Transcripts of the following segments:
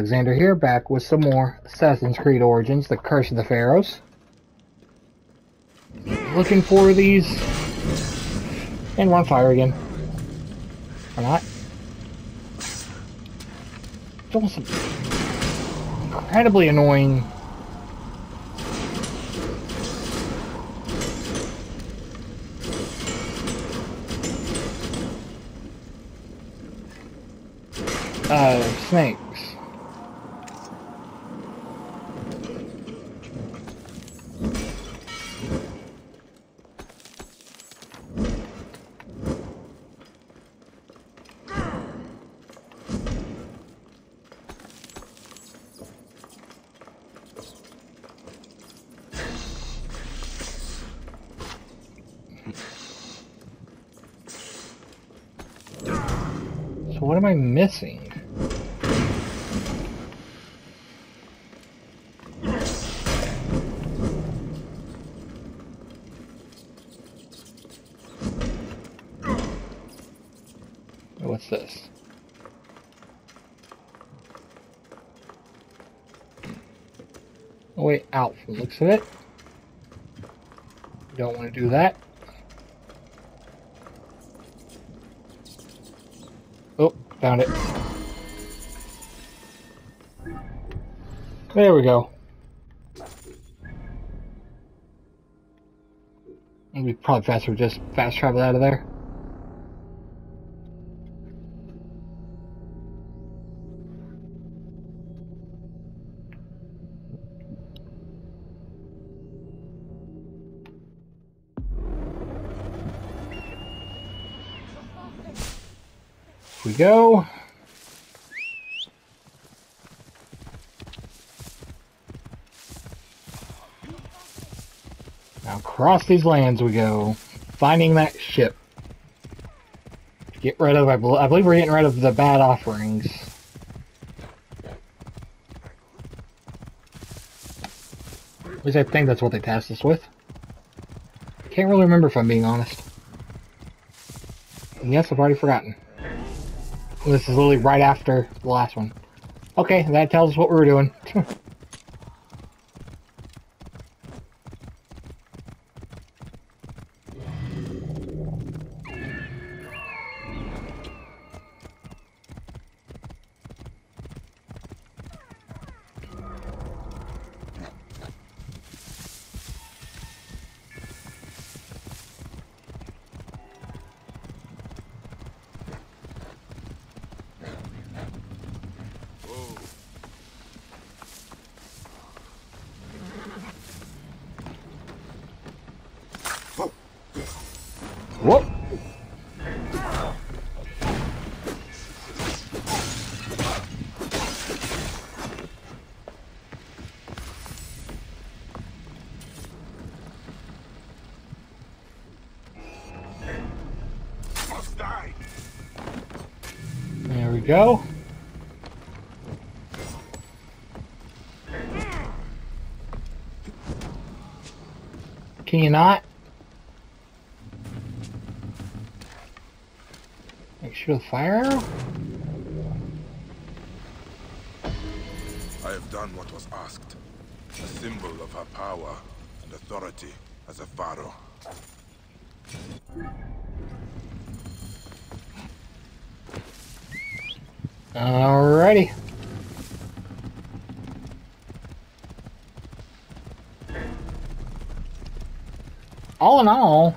Alexander here, back with some more Assassin's Creed Origins, The Curse of the Pharaohs. Looking for these... And we're on fire again. Or not. It's almost incredibly annoying uh, snakes. So what am I missing? Oh, what's this? Oh wait, out from the looks of it. Don't want to do that. Oh, found it. There we go. It'd be probably faster just fast travel out of there. We go. Now across these lands we go, finding that ship. Get rid of, I, I believe we're getting rid of the bad offerings. At least I think that's what they tasked us with. Can't really remember if I'm being honest. And yes, I've already forgotten. This is literally right after the last one. Okay, that tells us what we were doing. Whoop! There we go. Make sure the fire arrow? I have done what was asked. A symbol of her power and authority as a pharaoh. Alrighty. All in all,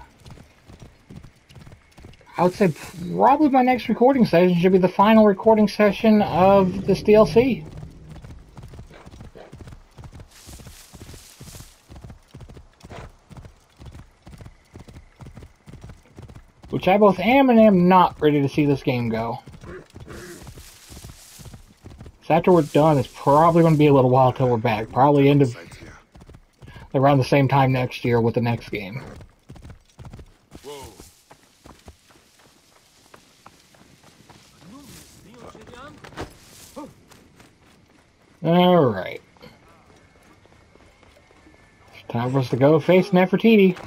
I would say probably my next recording session should be the final recording session of this DLC. Which I both am and am not ready to see this game go. So after we're done, it's probably going to be a little while till we're back. Probably end of around the same time next year with the next game. Alright. It's time for us to go face Nefertiti.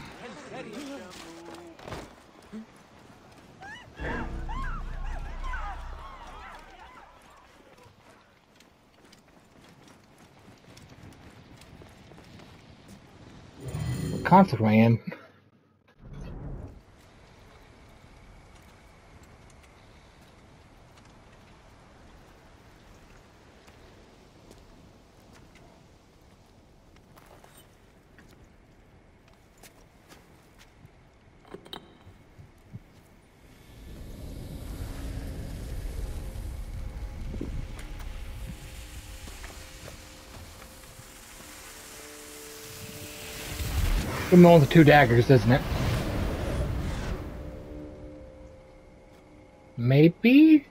Consecrate man. One with the two daggers, isn't it? Maybe?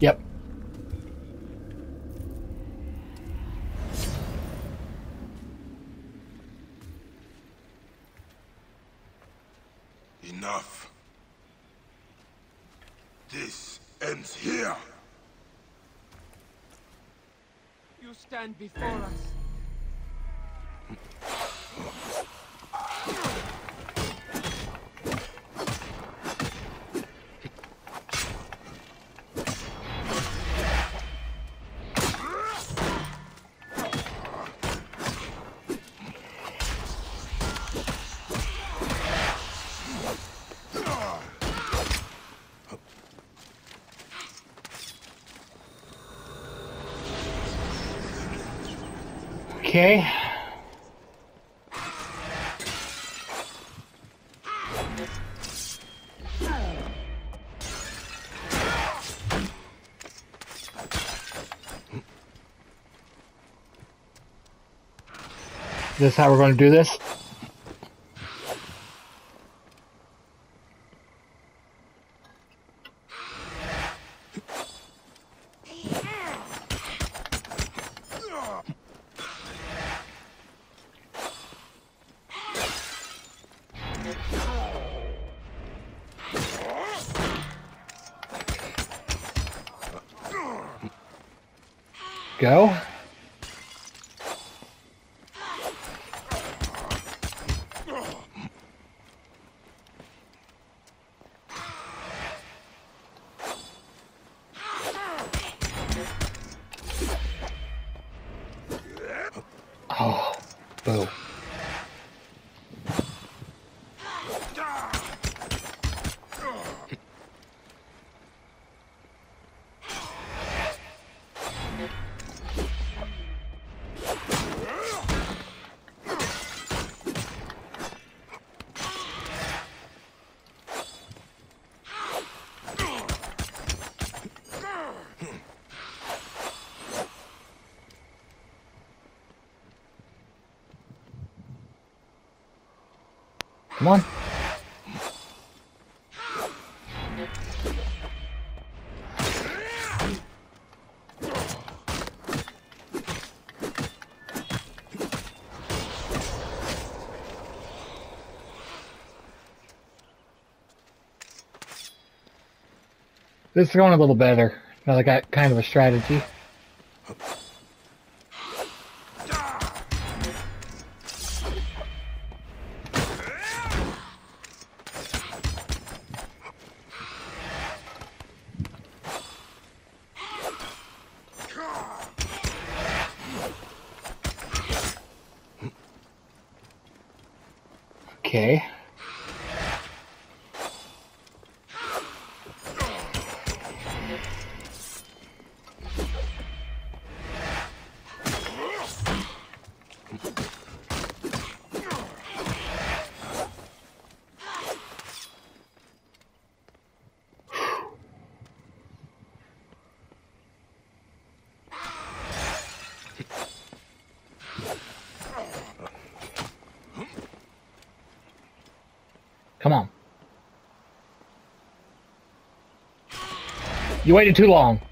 Yep. Enough. This ends here. You stand before us. Okay. This is how we're going to do this? Boo. Come on. This is going a little better. Now I got kind of a strategy. Okay. You waited too long.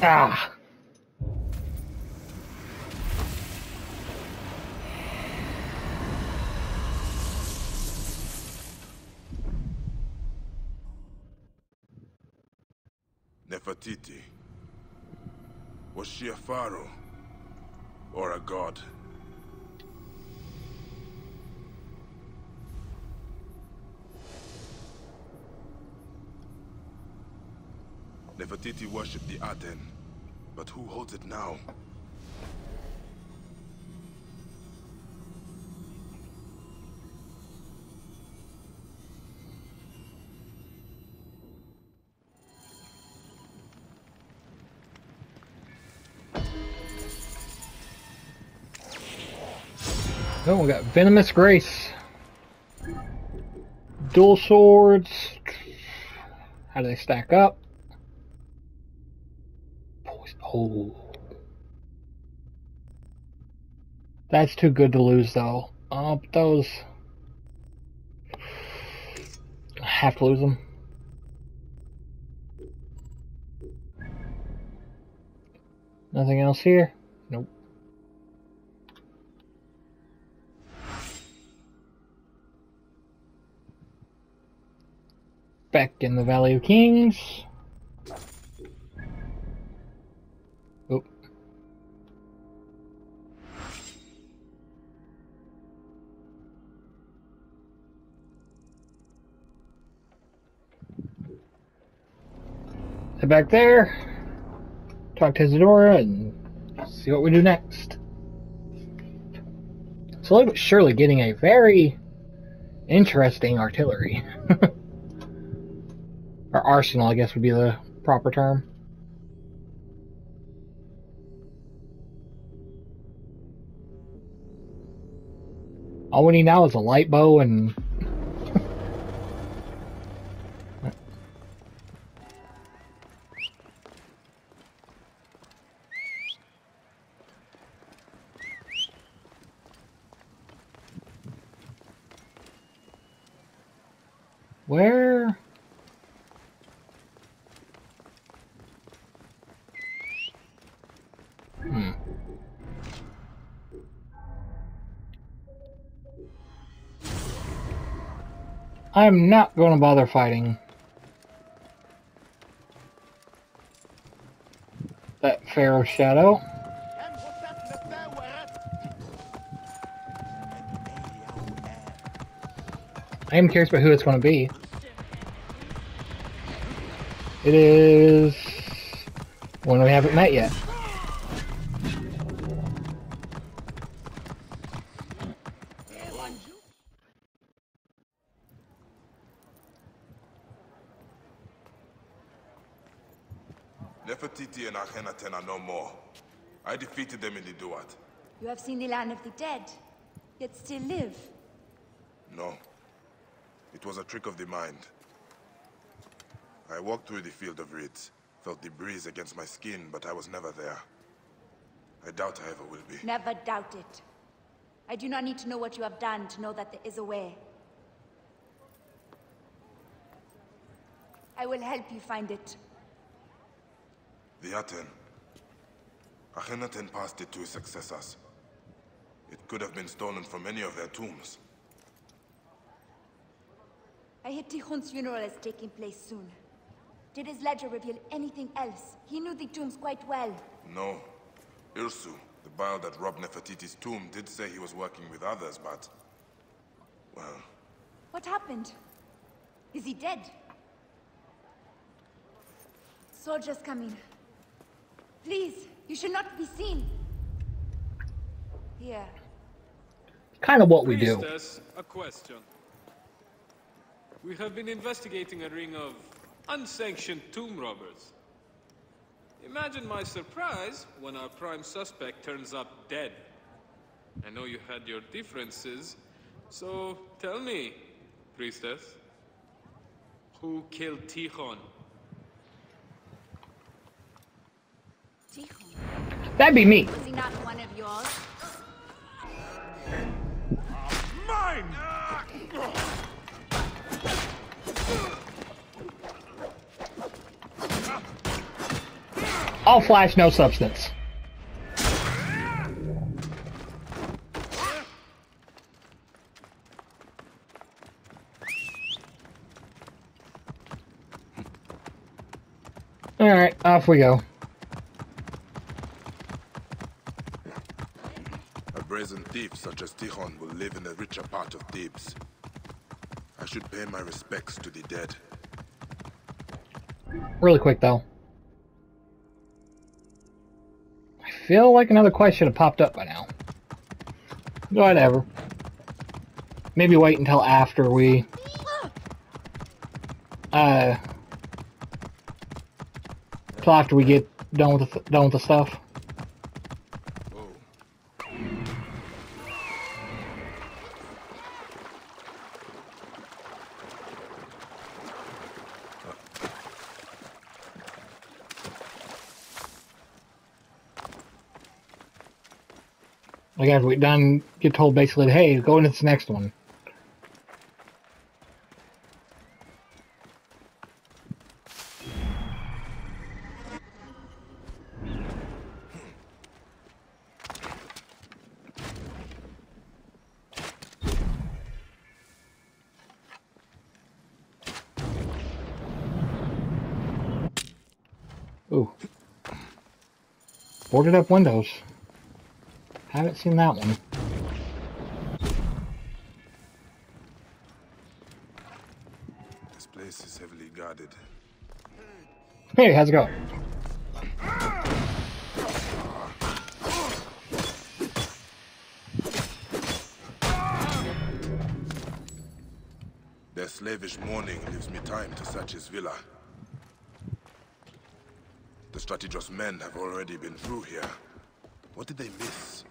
Ah. Nefertiti. Was she a pharaoh? Or a god? Nefertiti worshipped the Aten. But who holds it now? Oh, we got Venomous Grace. Dual swords. How do they stack up? Oh. That's too good to lose, though. Uh, oh, but those. I have to lose them. Nothing else here? Nope. Back in the Valley of Kings. Head back there. Talk to Isidora and see what we do next. Slowly but surely getting a very interesting artillery. or arsenal, I guess would be the proper term. All we need now is a light bow and I'm not going to bother fighting. That Pharaoh Shadow. I am curious about who it's going to be. It is one we haven't met yet. You have seen the land of the dead, yet still live. No. It was a trick of the mind. I walked through the field of reeds, felt the breeze against my skin, but I was never there. I doubt I ever will be. Never doubt it. I do not need to know what you have done to know that there is a way. I will help you find it. The Aten. Akhenaten passed it to his successors. It could have been stolen from any of their tombs. I hear Tikhon's funeral is taking place soon. Did his ledger reveal anything else? He knew the tombs quite well. No. Irsu, the Baal that robbed Nefertiti's tomb, did say he was working with others, but... Well, What happened? Is he dead? Soldiers coming. Please, you should not be seen. Here. Kind of what we do. Priestess, a question. We have been investigating a ring of unsanctioned tomb robbers. Imagine my surprise when our prime suspect turns up dead. I know you had your differences, so tell me, priestess, who killed Tikhon? Tikhon. That'd be me. Was he not one of yours? All flash, no substance. Alright, off we go. spies and thieves such as Tikhon will live in the richer part of Thebes. I should pay my respects to the dead. Really quick, though. I feel like another quest should have popped up by now. Whatever. Maybe wait until after we... Uh... Until after we get done with the, done with the stuff. Like after we done, get told basically, hey, go into this next one. Ooh. Boarded up windows. I haven't seen that one. this place is heavily guarded. Hey, how's it going? Their slavish mourning leaves me time to search his villa. The Strategos men have already been through here. What did they miss?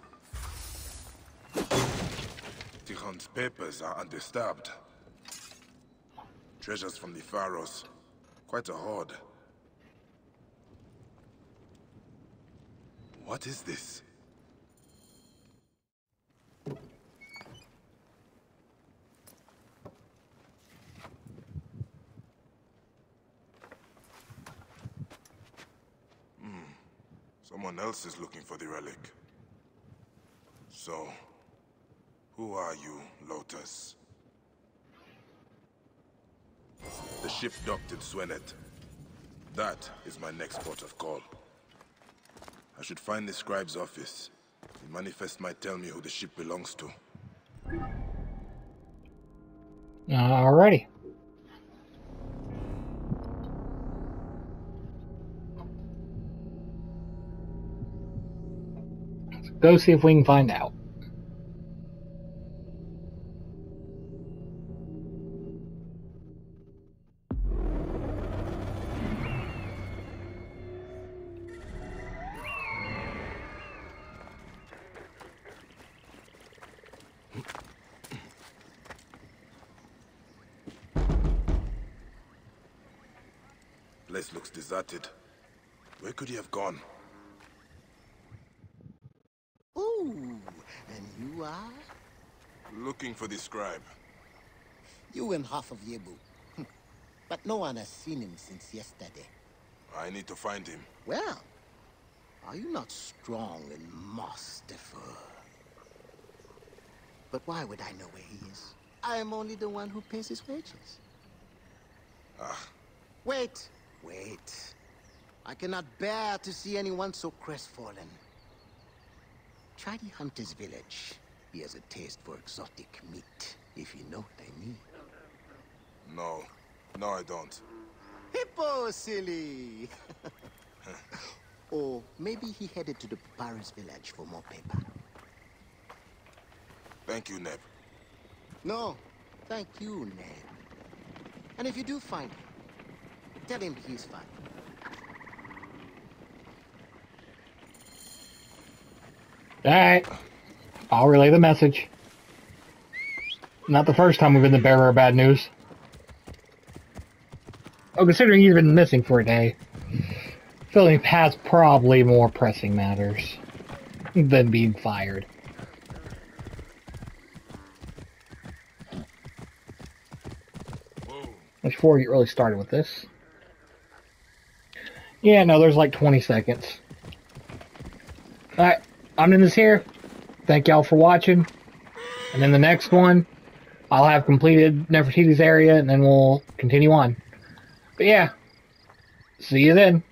Tikhon's papers are undisturbed. Treasures from the pharaohs. Quite a hoard. What is this? Hmm. Someone else is looking for the relic. So, who are you, Lotus? The ship docked in Swenet. That is my next port of call. I should find the scribe's office. The manifest might tell me who the ship belongs to. Uh, alrighty. Let's go see if we can find out. Place looks deserted. Where could he have gone? Ooh, and you are? Looking for the scribe. You and half of Yebu. Hm. But no one has seen him since yesterday. I need to find him. Well, are you not strong and masterful? But why would I know where he is? I am only the one who pays his wages. Ah, Wait, wait. I cannot bear to see anyone so crestfallen. Try the hunter's village. He has a taste for exotic meat, if you know what I mean. no. No, I don't. Hippo, silly! or maybe he headed to the papyrus village for more paper. Thank you, Neb. No, thank you, Ned. And if you do find him, tell him he's fine. Alright. I'll relay the message. Not the first time we've been the bearer of bad news. Oh, considering he's been missing for a day, Philly has probably more pressing matters than being fired. Whoa. Before you get really started with this. Yeah, no, there's like 20 seconds. Alright, I'm in this here. Thank y'all for watching. And then the next one, I'll have completed Nefertiti's area, and then we'll continue on. But yeah, see you then.